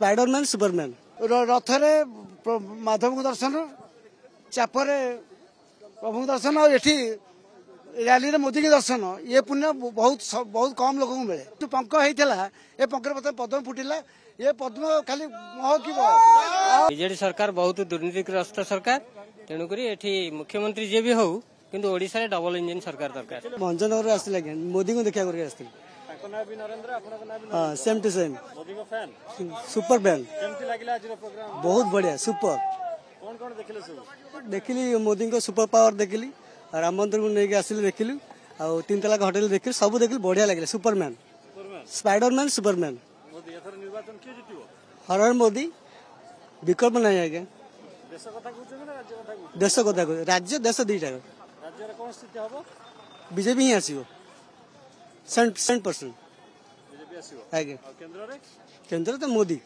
Spiderman Superman रथ रे माधव दर्शन चापरे प्रभु दर्शन और रैली मोदी की दर्शन ये पुण्य बहुत बहुत कम लोग मिले तो पंक होता ये पंक पद्म फुटला ये पद्म खाली बीजेडी सरकार बहुत दुर्नीतिग्रस्त सरकार तेणुक मुख्यमंत्री जी भी हूँ किसी डबल इंजन सरकार दरकार मंजनगर आस मोदी को देखा कर તનાબી নরেন্দ্র আপোনাৰ কোন নাইবি নহ অ সেম টু সেম মডিগো ফ্যান সুপার ম্যান কেমতে লাগিলা আজিৰ প্ৰগ্ৰাম বহুত বৰিয়া সুপার কোন কোন দেখিলে সব দেখিলি মডিৰ সুপৰ পাৱাৰ দেখিলি ৰাম মন্দিৰ লৈ গৈছিল দেখিলি আৰু 3 তলাৰ হোটেল দেখি সব দেখিলে বৰিয়া লাগিলে Superman Superman Spider-Man Superman মডি এতিয়াৰ নিৰ্বাচন কি যিটো হৰৰ মডি বিকল্প নাই আহে দেশৰ কথা কওঁ নে ৰাজ্যৰ কথা কওঁ দেশৰ কথা কওঁ ৰাজ্য দেশ দুইটা ৰাজ্যৰ কোন স্থিতি হ'ব বিজেপিহে আছে ಸೆವೆನ್ ಪರ್ಸೆಂಟ್ ಹಾಗೆ କେନ୍ଦ୍ରରେ ମୋଦି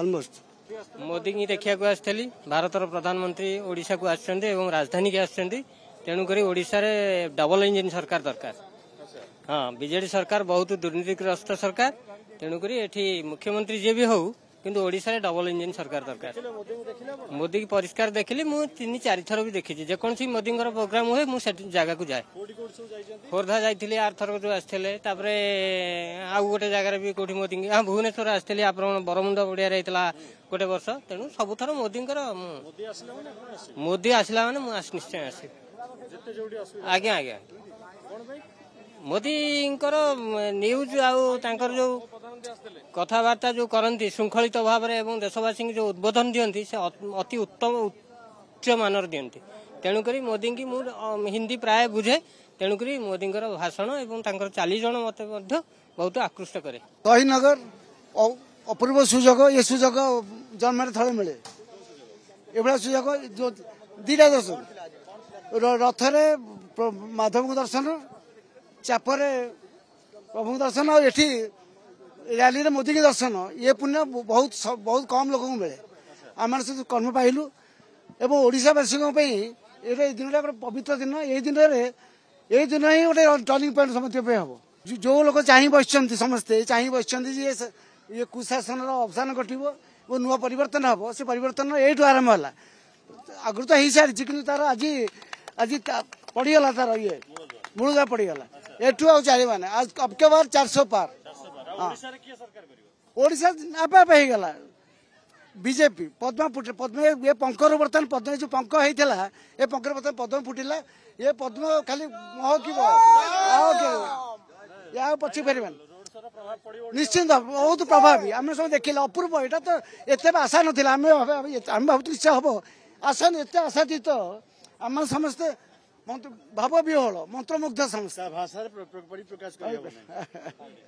ଅଲମୋଷ୍ଟ ମୋଦିକି ଦେଖିବାକୁ ଆସିଥିଲି ଭାରତର ପ୍ରଧାନମନ୍ତ୍ରୀ ଓଡ଼ିଶାକୁ ଆସିଛନ୍ତି ଏବଂ ରାଜଧାନୀକି ଆସିଛନ୍ତି ତେଣୁକରି ଓଡ଼ିଶାରେ ଡବଲ ଇଞ୍ଜିନ୍ ସରକାର ଦରକାର ହଁ ବିଜେଡି ସରକାର ବହୁତ ଦୁର୍ନୀତିଗ୍ରସ୍ତ ସରକାର ତେଣୁକରି ଏଠି ମୁଖ୍ୟମନ୍ତ୍ରୀ ଯିଏ ବି ହଉ କିନ୍ତୁ ଓଡ଼ିଶାରେ ଡବଲ ଇଞ୍ଜିନ୍ ସରକାର ଦରକାର ମୋଦିକି ପରିଷ୍କାର ଦେଖିଲି ମୁଁ ତିନି ଚାରିଥର ବି ଦେଖିଛି ଯେକୌଣସି ମୋଦିଙ୍କର ପ୍ରୋଗ୍ରାମ ହୁଏ ମୁଁ ସେଠି ଜାଗାକୁ ଯାଏ ଖୋର୍ଦ୍ଧା ଯାଇଥିଲି ଆରଥରକ ଯେଉଁ ଆସିଥିଲେ ତାପରେ ଆଉ ଗୋଟେ ଜାଗାରେ ବି କୋଉଠି ମୋଦିଙ୍କି ହଁ ଭୁବନେଶ୍ୱର ଆସିଥିଲି ଆପଣ ବରମୁଣ୍ଡ ପଡ଼ିଆରେ ହେଇଥିଲା ଗୋଟେ ବର୍ଷ ତେଣୁ ସବୁଥର ମୋଦିଙ୍କର ମୋଦି ଆସିଲା ମାନେ ମୁଁ ନିଶ୍ଚୟ ଆସିବି ଆଜ୍ଞା ଆଜ୍ଞା ମୋଦିଙ୍କର ନ୍ୟୁଜ୍ ଆଉ ତାଙ୍କର ଯେଉଁ କଥାବାର୍ତ୍ତା ଯେଉଁ କରନ୍ତି ଶୃଙ୍ଖଳିତ ଭାବରେ ଏବଂ ଦେଶବାସୀଙ୍କୁ ଯେଉଁ ଉଦ୍ବୋଧନ ଦିଅନ୍ତି ସେ ଅତି ଉତ୍ତମ ଉଚ୍ଚମାନର ଦିଅନ୍ତି ତେଣୁକରି ମୋଦିଙ୍କୁ ମୁଁ ହିନ୍ଦୀ ପ୍ରାୟ ବୁଝେ ତେଣୁକରି ମୋଦିଙ୍କର ଭାଷଣ ଏବଂ ତାଙ୍କର ଚାଲିଚଳନ ମୋତେ ମଧ୍ୟ ବହୁତ ଆକୃଷ୍ଟ କରେ ଦହିନଗର ଅପୂର୍ବ ସୁଯୋଗ ଏ ସୁଯୋଗ ଜନ୍ମରେ ଥରେ ମିଳେ ଏଭଳିଆ ସୁଯୋଗ ଦୁଇଟା ଦର୍ଶନ ରଥରେ ମାଧବଙ୍କୁ ଦର୍ଶନ ଚାପରେ ପ୍ରଭୁଙ୍କୁ ଦର୍ଶନ ଆଉ ଏଠି ରାଲିରେ ମୋଦିକି ଦର୍ଶନ ଇଏ ପୁଣ୍ୟ ବହୁତ ବହୁତ କମ୍ ଲୋକଙ୍କୁ ମିଳେ ଆମେମାନେ ସେ କର୍ମ ପାଇଲୁ ଏବଂ ଓଡ଼ିଶାବାସୀଙ୍କ ପାଇଁ ଏଇଟା ଏଇ ଦିନଟା ଗୋଟେ ପବିତ୍ର ଦିନ ଏଇ ଦିନରେ ଏଇ ଦିନ ହିଁ ଗୋଟେ ଟର୍ଣ୍ଣିଂ ପଏଣ୍ଟ ସମସ୍ତଙ୍କ ପାଇଁ ହେବ ଯେଉଁ ଲୋକ ଚାହିଁ ବସିଛନ୍ତି ସମସ୍ତେ ଚାହିଁ ବସିଛନ୍ତି ଯେ ଇଏ କୁଶାସନର ଅବସାନ ଘଟିବ ଏବଂ ନୂଆ ପରିବର୍ତ୍ତନ ହେବ ସେ ପରିବର୍ତ୍ତନ ଏଇଠୁ ଆରମ୍ଭ ହେଲା ଆଗରୁ ତ ହେଇସାରିଛି କିନ୍ତୁ ତାର ଆଜି ଆଜି ପଡ଼ିଗଲା ତାର ଇଏ ମୂଳଦୁଆ ପଡ଼ିଗଲା ଏଠୁ ଆଉ ଚାଲିବାନି ଆଉ ଅବକେ ବାର ଚାରିଶହ ପାର୍କ ଓଡ଼ିଶା ଆପେ ଆପେ ହେଇଗଲା ବିଜେପି ପଦ୍ମ ଫୁଟିଲା ପଦ୍ମ ଏ ପଙ୍କରୁ ବର୍ତ୍ତମାନ ପଦ୍ମ ଯୋଉ ପଙ୍କ ହେଇଥିଲା ଏ ପଙ୍କରେ ବର୍ତ୍ତମାନ ପଦ୍ମ ଫୁଟିଲା ଏ ପଦ୍ମ ଖାଲି ମହକିବ ଏହା ଆଉ ପଛେଇ ପାରିବାନି ନିଶ୍ଚିନ୍ତ ବହୁତ ପ୍ରଭାବୀ ଆମେ ସବୁ ଦେଖିଲେ ଅପୂର୍ବ ଏଇଟା ତ ଏତେ ଆଶା ନଥିଲା ଆମେ ଆମେ ଭାବୁଥିଲୁ ଇଚ୍ଛା ହବ ଆଶା ଏତେ ଆଶା ତ ଆମେ ସମସ୍ତେ ଭାବ ବିହଳ ମନ୍ତ୍ରମୁଗ୍ଧ ସମସ୍ତେ ଭାଷାରେ ପରିପ୍ରକାଶ କରିବା